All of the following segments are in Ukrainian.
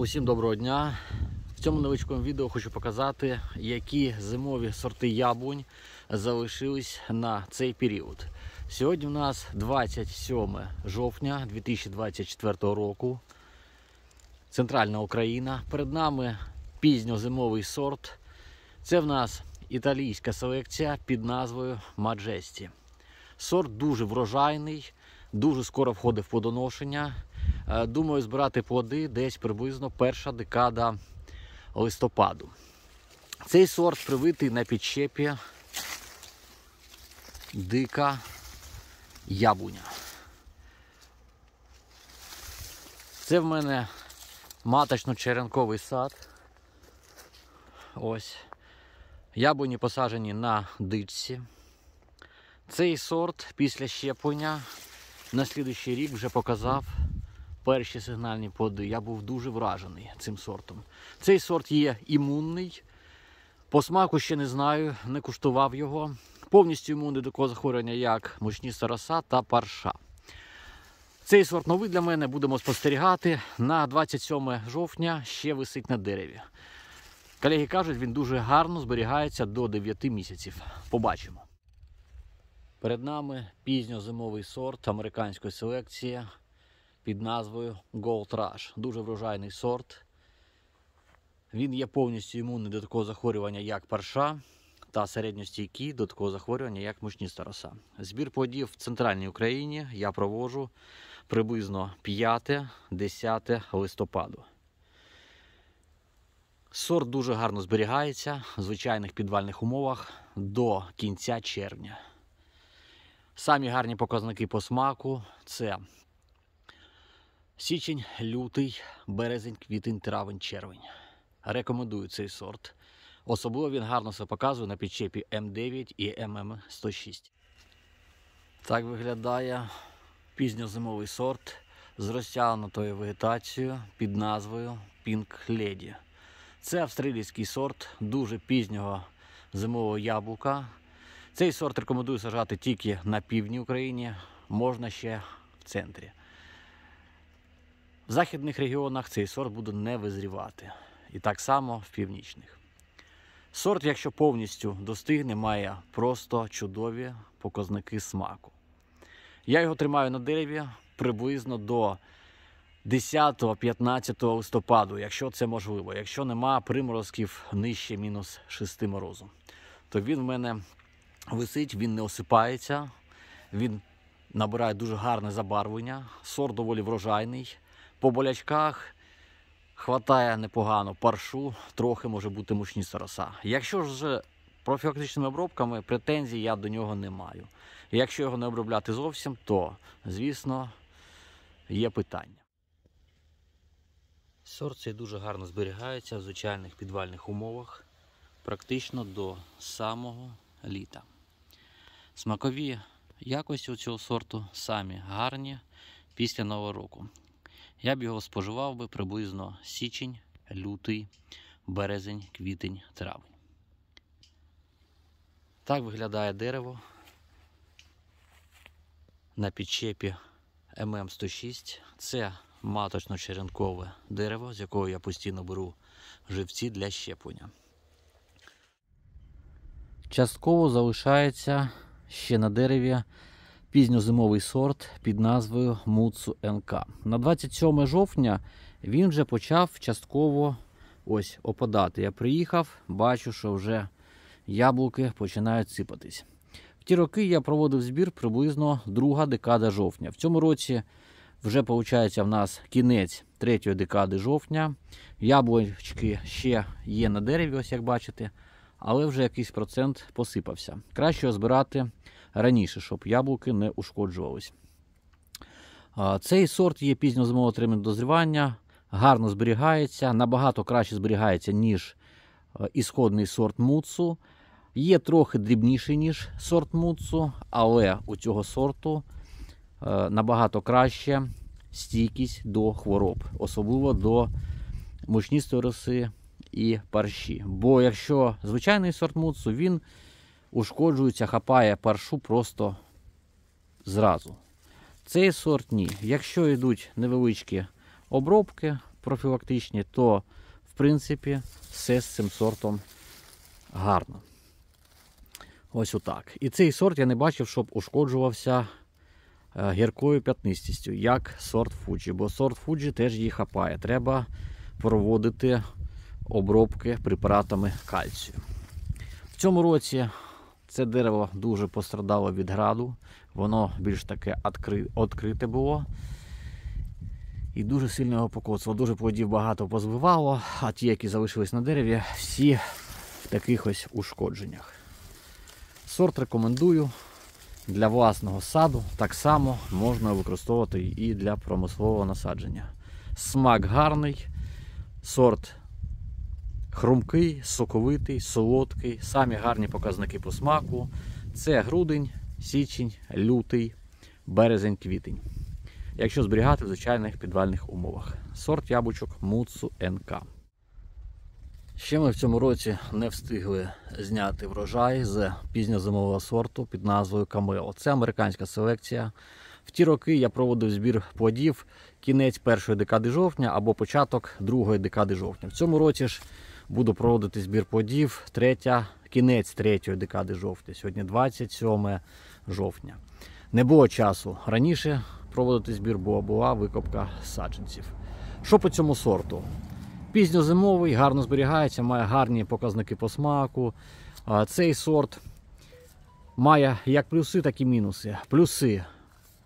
Усім доброго дня! В цьому невеличкому відео хочу показати, які зимові сорти яблунь залишились на цей період. Сьогодні у нас 27 жовтня 2024 року. Центральна Україна. Перед нами пізньозимовий сорт. Це в нас італійська селекція під назвою Маджесті. Сорт дуже врожайний, дуже скоро входить в плодоношення. Е, Думаю, збирати плоди десь приблизно перша декада листопаду. Цей сорт привитий на підщепі дика яблуня. Це в мене маточно-черенковий сад. Ось. Яблуні посаджені на дичці. Цей сорт після щеплення на слідуючий рік вже показав перші сигнальні плоди. Я був дуже вражений цим сортом. Цей сорт є імунний. По смаку ще не знаю, не куштував його. Повністю імунний до такого захворювання, як мучніста роса та парша. Цей сорт новий для мене будемо спостерігати. На 27 жовтня ще висить на дереві. Колеги кажуть, він дуже гарно зберігається до 9 місяців. Побачимо. Перед нами пізньозимовий сорт американської селекції під назвою Gold Rush. Дуже врожайний сорт. Він є повністю імунний до такого захворювання, як парша, та середньостійкий до такого захворювання, як мучніста роса. Збір плодів в центральній Україні я проводжу приблизно 5-10 листопаду. Сорт дуже гарно зберігається в звичайних підвальних умовах до кінця червня. Самі гарні показники по смаку це січень, лютий, березень, квітень, травень, червень. Рекомендую цей сорт. Особливо він гарно себе показує на підчепі М9 і ММ106. Так виглядає пізньозимовий сорт з розтягнутою вегетацією під назвою Pink Lady. Це австралійський сорт дуже пізнього зимового яблука. Цей сорт рекомендую сажати тільки на півдні України, можна ще в центрі. В західних регіонах цей сорт буде не визрівати. І так само в північних. Сорт, якщо повністю достигне, має просто чудові показники смаку. Я його тримаю на дереві приблизно до 10-15 листопаду, якщо це можливо. Якщо нема приморозків нижче мінус 6 морозу, то він в мене висить, він не осипається, він набирає дуже гарне забарвлення, сорт доволі врожайний. По болячках хватає непогано паршу, трохи може бути мучніста роса. Якщо ж з профілактичними обробками претензій я до нього не маю. Якщо його не обробляти зовсім, то, звісно, є питання. Сорт цей дуже гарно зберігається в звичайних підвальних умовах, практично до самого літа. Смакові якості у цього сорту самі гарні після Нового року. Я б його споживав би приблизно січень, лютий, березень, квітень, травень. Так виглядає дерево на підчепі ММ106. Це маточно-черенкове дерево, з якого я постійно беру живці для щеплення. Частково залишається ще на дереві пізньозимовий сорт під назвою Муцу НК. На 27 жовтня він вже почав частково ось опадати. Я приїхав, бачу, що вже яблуки починають сипатись. В ті роки я проводив збір приблизно друга декада жовтня. В цьому році вже виходить в нас кінець третьої декади жовтня. Яблучки ще є на дереві, ось як бачите, але вже якийсь процент посипався. Краще збирати раніше, щоб яблуки не ушкоджувались. Цей сорт є пізньозимового терміну дозрівання, гарно зберігається, набагато краще зберігається, ніж ісходний сорт муцу. Є трохи дрібніший, ніж сорт муцу, але у цього сорту набагато краще стійкість до хвороб, особливо до мучністої роси і парші. Бо якщо звичайний сорт муцу, він ушкоджується, хапає паршу просто зразу. Цей сорт ні. Якщо йдуть невеличкі обробки, профілактичні, то в принципі все з цим сортом гарно. Ось отак. І цей сорт я не бачив, щоб ушкоджувався е, гіркою п'ятнистістю, як сорт Фуджі. Бо сорт Фуджі теж її хапає. Треба проводити обробки препаратами кальцію. В цьому році це дерево дуже пострадало від граду. Воно більш таке відкрите було. І дуже сильно його покоцало. Дуже плодів багато позбивало, а ті, які залишились на дереві, всі в таких ось ушкодженнях. Сорт рекомендую для власного саду. Так само можна використовувати і для промислового насадження. Смак гарний, сорт хрумкий, соковитий, солодкий, самі гарні показники по смаку. Це грудень, січень, лютий, березень, квітень. Якщо зберігати в звичайних підвальних умовах. Сорт яблучок Муцу НК. Ще ми в цьому році не встигли зняти врожай з пізньозимового сорту під назвою Камео. Це американська селекція. В ті роки я проводив збір плодів кінець першої декади жовтня або початок другої декади жовтня. В цьому році ж буду проводити збір плодів третя, кінець третьої декади жовтня. Сьогодні 27 жовтня. Не було часу раніше проводити збір, бо була викопка саджанців. Що по цьому сорту? Пізньозимовий, гарно зберігається, має гарні показники по смаку. Цей сорт має як плюси, так і мінуси. Плюси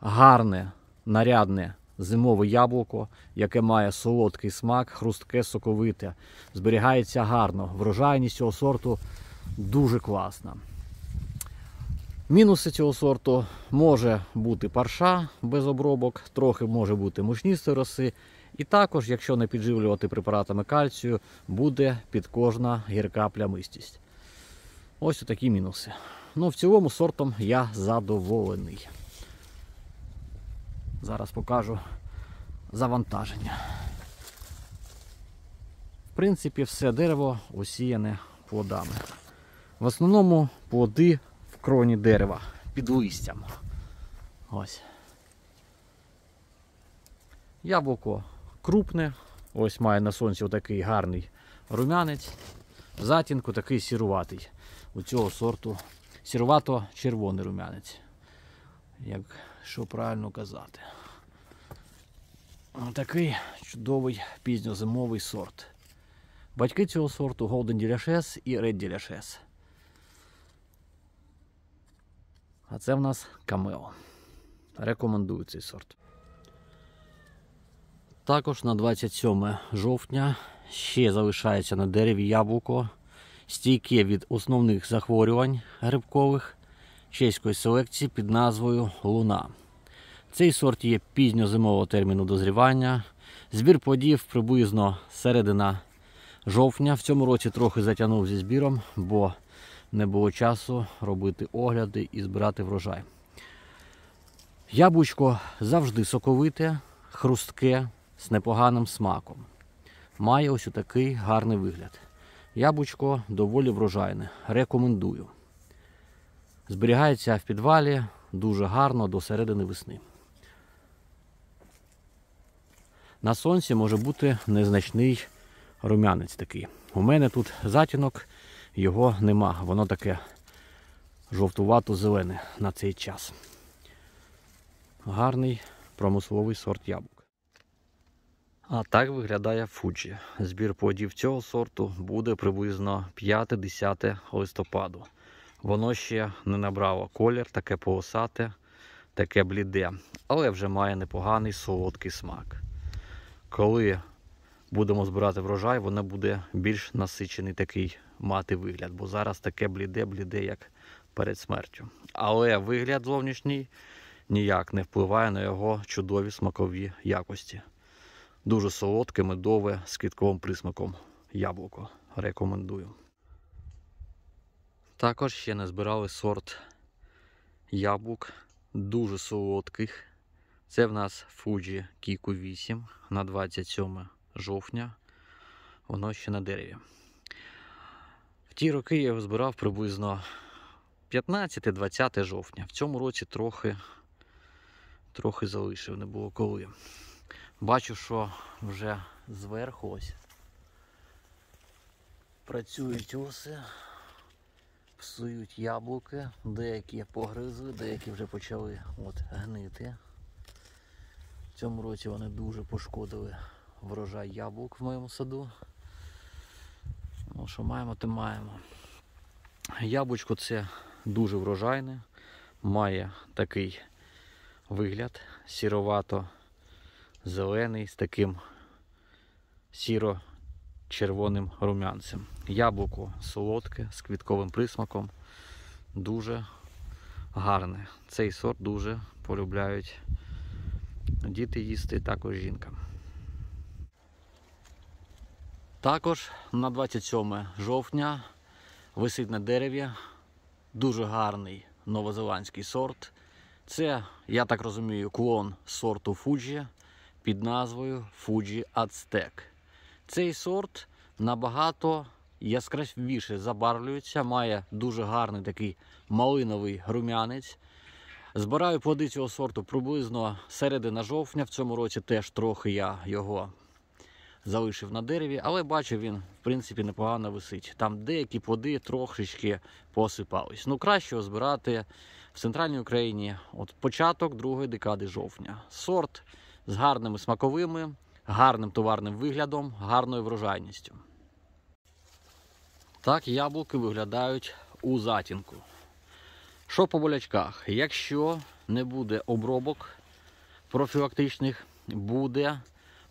гарне, нарядне зимове яблуко, яке має солодкий смак, хрустке, соковите. Зберігається гарно. Врожайність цього сорту дуже класна. Мінуси цього сорту може бути парша без обробок, трохи може бути мучністої роси. І також, якщо не підживлювати препаратами кальцію, буде підкожна гірка плямистість. Ось такі мінуси. Ну, в цілому сортом я задоволений. Зараз покажу завантаження. В принципі, все дерево усіяне плодами. В основному плоди в кроні дерева під листям. Ось. Яблуко крупне. Ось має на сонці отакий гарний румянець. Затінку такий сіруватий. У цього сорту сірувато-червоний румянець. Як що правильно казати. Такий чудовий пізньозимовий сорт. Батьки цього сорту Golden Delicious і Red Delicious. А це в нас Камео. Рекомендую цей сорт. Також на 27 жовтня ще залишається на дереві яблуко, стійке від основних захворювань грибкових чеської селекції під назвою Луна. Цей сорт є пізньозимового терміну дозрівання. Збір плодів приблизно середина жовтня. В цьому році трохи затягнув зі збіром, бо не було часу робити огляди і збирати врожай. Яблучко завжди соковите, хрустке, з непоганим смаком. Має ось такий гарний вигляд. Яблучко доволі врожайне. Рекомендую. Зберігається в підвалі дуже гарно до середини весни. На сонці може бути незначний рум'янець такий. У мене тут затінок, його нема. Воно таке жовтувато-зелене на цей час. Гарний промисловий сорт яблук. А так виглядає Фуджі. Збір плодів цього сорту буде приблизно 5-10 листопаду. Воно ще не набрало колір, таке полосате, таке бліде, але вже має непоганий солодкий смак. Коли будемо збирати врожай, воно буде більш насичений такий мати вигляд, бо зараз таке бліде-бліде, як перед смертю. Але вигляд зовнішній ніяк не впливає на його чудові смакові якості. Дуже солодке, медове з квітковим присмаком яблуко. Рекомендую. Також ще не збирали сорт яблук, дуже солодких. Це в нас Fuji Kiku 8 на 27 жовтня. Воно ще на дереві. В ті роки я його збирав приблизно 15-20 жовтня. В цьому році трохи, трохи залишив, не було коли. Бачу, що вже зверху ось. Працюють оси, псують яблуки, деякі погризли, деякі вже почали от, гнити. В цьому році вони дуже пошкодили врожай яблук в моєму саду. Ну, що маємо, то маємо. Яблучко це дуже врожайне, має такий вигляд сіровато-зелений з таким сіро-червоним рум'янцем. Яблуко солодке з квітковим присмаком. Дуже гарне. Цей сорт дуже полюбляють діти їсти, також жінка. Також на 27 жовтня висить на дереві дуже гарний новозеландський сорт. Це, я так розумію, клон сорту Fuji під назвою Fuji Aztec. Цей сорт набагато яскравіше забарвлюється, має дуже гарний такий малиновий рум'янець. Збираю плоди цього сорту приблизно середина жовтня. В цьому році теж трохи я його залишив на дереві, але бачу, він в принципі непогано висить. Там деякі плоди трошечки посипались. Ну, краще збирати в центральній Україні от початок другої декади жовтня. Сорт з гарними смаковими, гарним товарним виглядом, гарною врожайністю. Так яблуки виглядають у затінку. Що по болячках? Якщо не буде обробок профілактичних, буде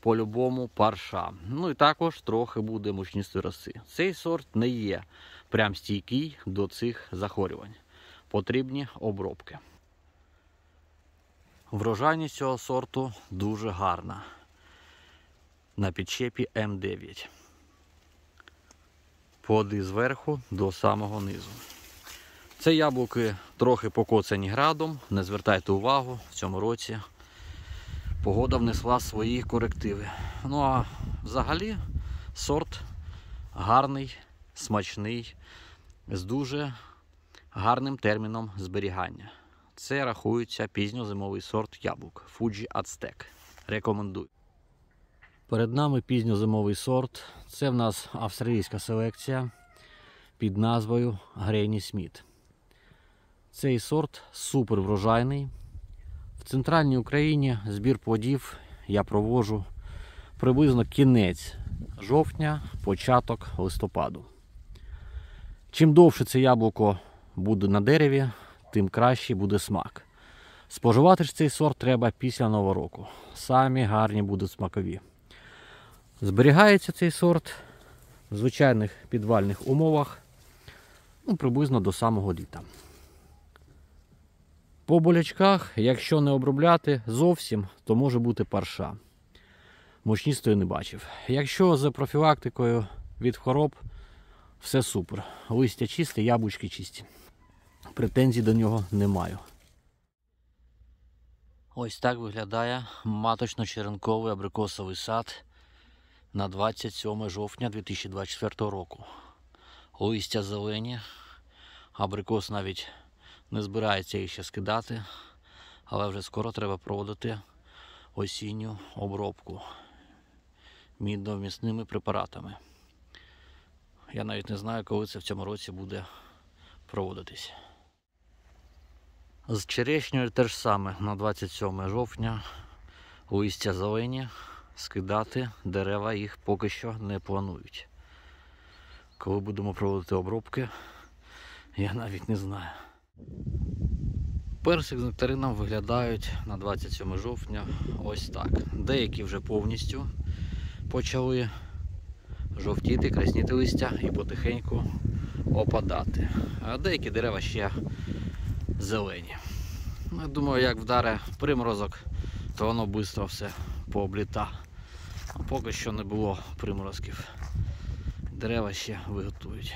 по-любому парша. Ну і також трохи буде мучністої роси. Цей сорт не є прям стійкий до цих захворювань. Потрібні обробки. Врожайність цього сорту дуже гарна. На підчепі М9. Плоди зверху до самого низу. Це яблуки трохи покоцані градом, не звертайте увагу в цьому році. Погода внесла свої корективи. Ну а взагалі сорт гарний, смачний, з дуже гарним терміном зберігання. Це рахується пізньозимовий сорт яблук Fuji Aztec. Рекомендую. Перед нами пізньозимовий сорт. Це в нас австралійська селекція під назвою Грейні Сміт. Цей сорт супер врожайний. В центральній Україні збір плодів я проводжу приблизно кінець жовтня, початок листопаду. Чим довше це яблуко буде на дереві, тим краще буде смак. Споживати ж цей сорт треба після Нового року. Самі гарні будуть смакові. Зберігається цей сорт в звичайних підвальних умовах ну, приблизно до самого літа. По болячках, якщо не обробляти зовсім, то може бути парша. Мучністої не бачив. Якщо за профілактикою від хвороб, все супер. Листя чисте, яблучки чисті. Претензій до нього не маю. Ось так виглядає маточно-черенковий абрикосовий сад на 27 жовтня 2024 року. Листя зелені, абрикос навіть не збирається їх ще скидати, але вже скоро треба проводити осінню обробку мідно-вмісними препаратами. Я навіть не знаю, коли це в цьому році буде проводитись. З черешньою теж саме на 27 жовтня листя зелені, скидати дерева їх поки що не планують. Коли будемо проводити обробки, я навіть не знаю. Персик з нектарином виглядають на 27 жовтня ось так. Деякі вже повністю почали жовтіти, красніти листя і потихеньку опадати. А деякі дерева ще зелені. Ну, Я думаю, як вдаре приморозок, то воно швидко все пообліта. А поки що не було приморозків. Дерева ще виготують.